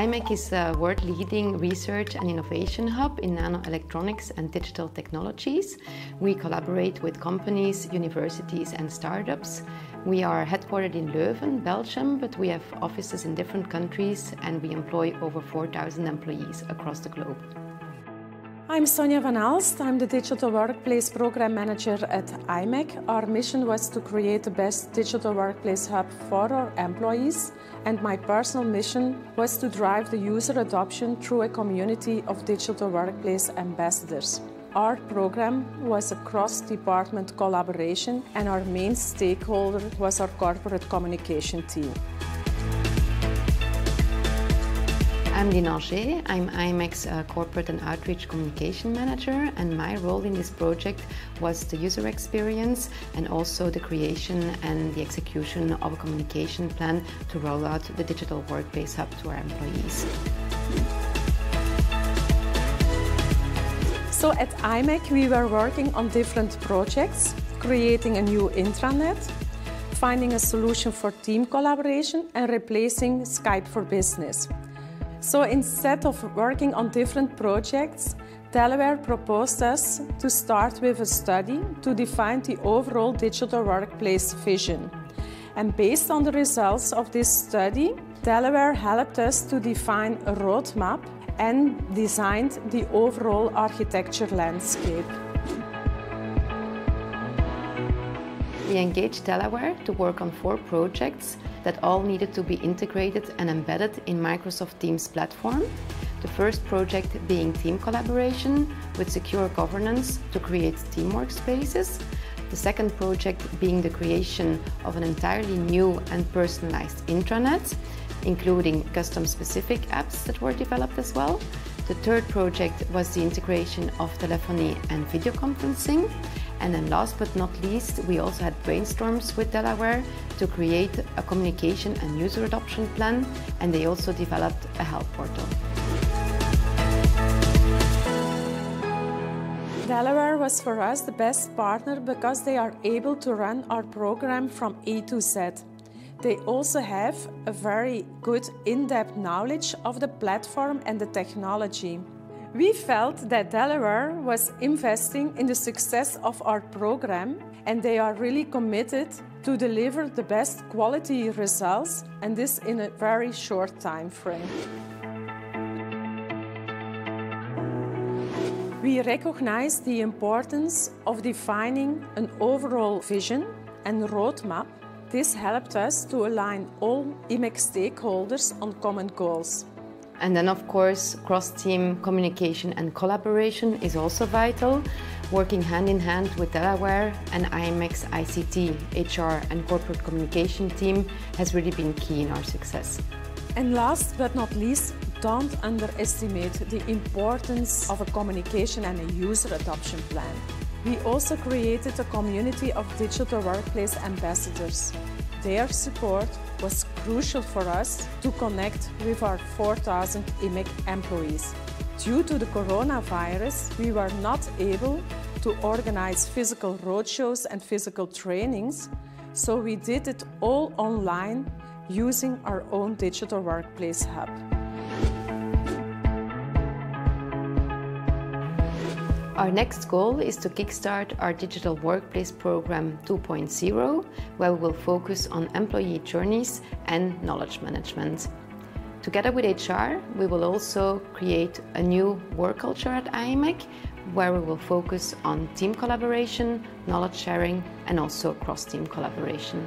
IMEC is a world-leading research and innovation hub in nanoelectronics and digital technologies. We collaborate with companies, universities and startups. We are headquartered in Leuven, Belgium, but we have offices in different countries and we employ over 4,000 employees across the globe. I'm Sonia van Alst. I'm the Digital Workplace Program Manager at IMEC. Our mission was to create the best digital workplace hub for our employees and my personal mission was to drive the user adoption through a community of digital workplace ambassadors. Our program was a cross-department collaboration and our main stakeholder was our corporate communication team. I'm Auger. I'm IMEC's uh, Corporate and Outreach Communication Manager and my role in this project was the user experience and also the creation and the execution of a communication plan to roll out the Digital Workplace Hub to our employees. So at IMEC we were working on different projects, creating a new intranet, finding a solution for team collaboration and replacing Skype for Business. So instead of working on different projects, Delaware proposed us to start with a study to define the overall digital workplace vision. And based on the results of this study, Delaware helped us to define a roadmap and designed the overall architecture landscape. We engaged Delaware to work on four projects that all needed to be integrated and embedded in Microsoft Teams platform. The first project being team collaboration with secure governance to create teamwork spaces. The second project being the creation of an entirely new and personalized intranet, including custom-specific apps that were developed as well. The third project was the integration of telephony and video conferencing. And then last but not least, we also had brainstorms with Delaware to create a communication and user adoption plan, and they also developed a help portal. Delaware was for us the best partner because they are able to run our program from A to Z. They also have a very good in-depth knowledge of the platform and the technology. We felt that Delaware was investing in the success of our program and they are really committed to deliver the best quality results and this in a very short time frame. We recognize the importance of defining an overall vision and roadmap this helped us to align all IMEC stakeholders on common goals. And then, of course, cross-team communication and collaboration is also vital. Working hand in hand with Delaware and IMEC's ICT, HR and corporate communication team has really been key in our success. And last but not least, don't underestimate the importance of a communication and a user adoption plan. We also created a community of digital workplace ambassadors. Their support was crucial for us to connect with our 4,000 IMEC employees. Due to the coronavirus, we were not able to organize physical roadshows and physical trainings, so we did it all online using our own digital workplace hub. Our next goal is to kickstart our Digital Workplace Program 2.0, where we will focus on employee journeys and knowledge management. Together with HR, we will also create a new work culture at IMEC, where we will focus on team collaboration, knowledge sharing, and also cross-team collaboration.